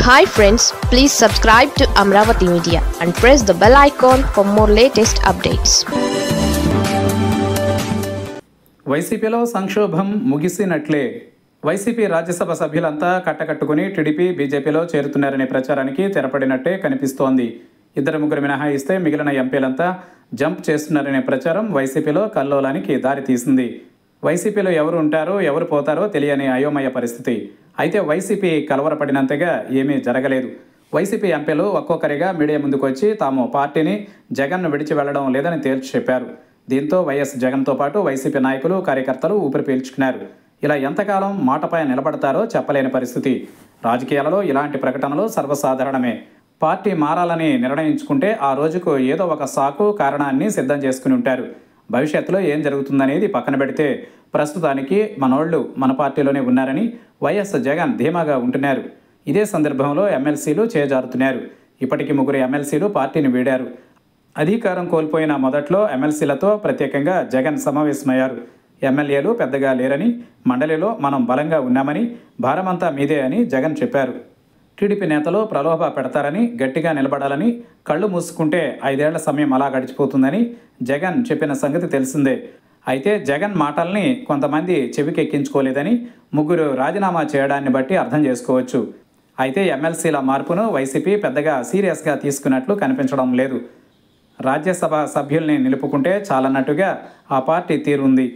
Hi friends please subscribe to Amaravati media and press the bell icon for more latest updates వైసీపీలో సంక్షోభం ముగిసినట్లే. YCP Rajya Sabha సభ్యులంతా కట్టకట్టుకుని TDP బీజేపీలో చేరుతున్నారనే ప్రచారానికి తెరపడినట్టే కనిపిస్తోంది. ఇద్దరు ముగ్గురు మినహాయిస్తే మిగిలిన ఎంపీలంతా జంప్ చేస్తున్నారనే ప్రచారం వైసీపీలో కల్లోలానికి దారితీసింది. వైసీపీలో ఎవరు ఉంటారో ఎవరు పోతారో తెలియని అయోమయ పరిస్థితి. అయితే వైసీపీ కలవరపడినంతగా ఏమీ జరగలేదు. వైసీపీ ఎంపీలు ఒక్కొక్కరిగా మీడియా ముందుకు వచ్చి తాము పార్టీని జగన్ను విడిచి వెళ్ళడం లేదని తేల్చి చెప్పారు. దీంతో వైఎస్ జగన్తో పాటు వైసీపీ నాయకులు కార్యకర్తలు ఊపిరి పీల్చుకున్నారు. ఇలా ఎంతకాలం మాటపై నిలబడతారో చెప్పలేని పరిస్థితి. రాజకీయాలలో ఇలాంటి ప్రకటనలు సర్వసాధారణమే. పార్టీ మారాలని నిర్ణయించుకుంటే ఆ రోజుకు ఏదో ఒక సాకు కారణాన్ని సిద్ధం చేసుకుని ఉంటారు. భవిష్యత్తులో ఏం జరుగుతుందనేది పక్కన పెడితే ప్రస్తుతానికి మనోళ్ళు మన పార్టీలోనే ఉన్నారని వైఎస్ జగన్ ధీమాగా ఉంటున్నారు. ఇదే సందర్భంలో ఎమ్మెల్సీలు చేజారుతున్నారు. ఇప్పటికి ముగ్గురు ఎమ్మెల్సీలు పార్టీని వీడారు. అధికారం కోల్పోయిన మొదట్లో ఎమ్మెల్సీలతో ప్రత్యేకంగా జగన్ సమావేశమయ్యారు. ఎమ్మెల్యేలు పెద్దగా లేరని మండలిలో మనం బలంగా ఉన్నామని భారమంతా మీదే అని జగన్ చెప్పారు. టీడీపీ నేతలు ప్రలోభ పెడతారని గట్టిగా నిలబడాలని కళ్ళు మూసుకుంటే ఐదేళ్ళ సమయం అలా గడిచిపోతుందని జగన్ చెప్పిన సంగతి తెలిసిందే. అయితే జగన్ మాటల్ని కొంతమంది చెవికెక్కించుకోలేదని ముగ్గురు రాజీనామా చేయడాన్ని బట్టి అర్థం చేసుకోవచ్చు. అయితే ఎమ్మెల్సీల మార్పును వైసీపీ పెద్దగా సీరియస్గా తీసుకున్నట్లు కనిపించడం లేదు. రాజ్యసభ సభ్యుల్ని నిలుపుకుంటే చాలన్నట్టుగా ఆ పార్టీ తీరుంది.